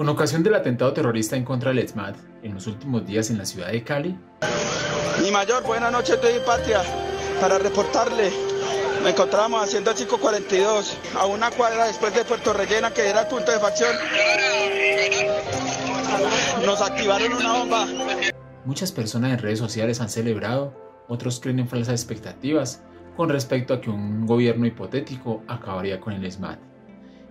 Con ocasión del atentado terrorista en contra del ESMAD en los últimos días en la ciudad de Cali. Mi mayor, buenas noches, de Patria. Para reportarle, me encontramos haciendo el 542 a una cuadra después de Puerto Rellena, que era el punto de facción. Nos activaron una bomba. Muchas personas en redes sociales han celebrado, otros creen en falsas expectativas con respecto a que un gobierno hipotético acabaría con el ESMAD.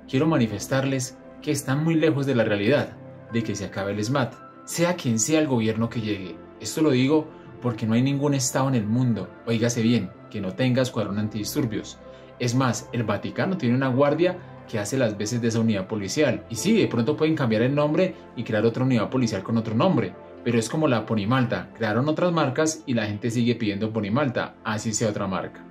Quiero manifestarles que están muy lejos de la realidad de que se acabe el SMAT, sea quien sea el gobierno que llegue. Esto lo digo porque no hay ningún estado en el mundo, oígase bien, que no tenga escuadrón antidisturbios. Es más, el Vaticano tiene una guardia que hace las veces de esa unidad policial. Y sí, de pronto pueden cambiar el nombre y crear otra unidad policial con otro nombre, pero es como la Ponimalta, crearon otras marcas y la gente sigue pidiendo Ponimalta, así sea otra marca.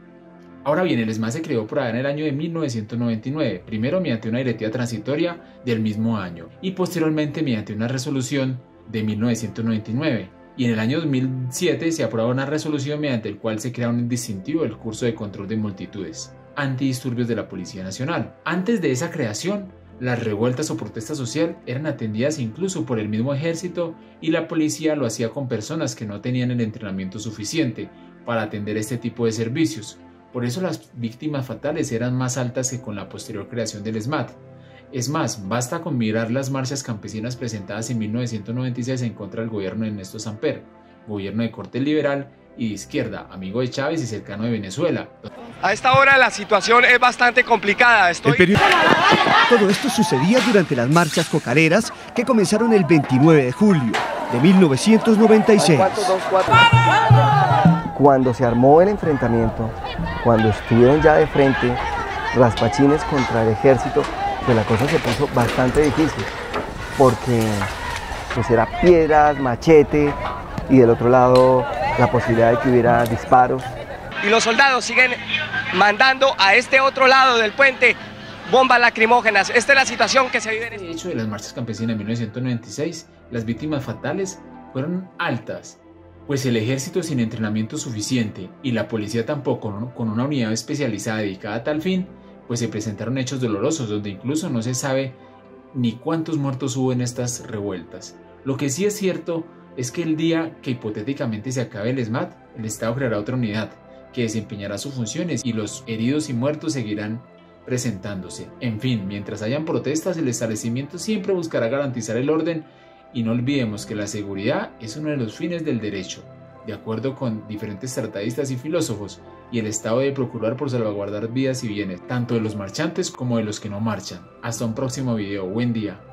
Ahora bien, el ESMAD se creó por allá en el año de 1999, primero mediante una directiva transitoria del mismo año y posteriormente mediante una resolución de 1999. Y en el año 2007 se aprobó una resolución mediante el cual se crea un distintivo del curso de control de multitudes antidisturbios de la Policía Nacional. Antes de esa creación, las revueltas o protestas social eran atendidas incluso por el mismo ejército y la policía lo hacía con personas que no tenían el entrenamiento suficiente para atender este tipo de servicios. Por eso las víctimas fatales eran más altas que con la posterior creación del SMAT. Es más, basta con mirar las marchas campesinas presentadas en 1996 en contra del gobierno de Ernesto Samper, gobierno de corte liberal y de izquierda, amigo de Chávez y cercano de Venezuela. A esta hora la situación es bastante complicada. Todo esto sucedía durante las marchas cocareras que comenzaron el 29 de julio de 1996. Cuando se armó el enfrentamiento, cuando estuvieron ya de frente raspachines contra el ejército, pues la cosa se puso bastante difícil, porque pues era piedras, machete y del otro lado la posibilidad de que hubiera disparos. Y los soldados siguen mandando a este otro lado del puente bombas lacrimógenas. Esta es la situación que se vive en este... De hecho, de las marchas campesinas de 1996, las víctimas fatales fueron altas, pues el ejército sin entrenamiento suficiente y la policía tampoco con una unidad especializada dedicada a tal fin, pues se presentaron hechos dolorosos donde incluso no se sabe ni cuántos muertos hubo en estas revueltas. Lo que sí es cierto es que el día que hipotéticamente se acabe el SMAT, el Estado creará otra unidad que desempeñará sus funciones y los heridos y muertos seguirán presentándose. En fin, mientras hayan protestas, el establecimiento siempre buscará garantizar el orden y no olvidemos que la seguridad es uno de los fines del derecho, de acuerdo con diferentes tratadistas y filósofos, y el Estado debe procurar por salvaguardar vidas y bienes, tanto de los marchantes como de los que no marchan. Hasta un próximo video, buen día.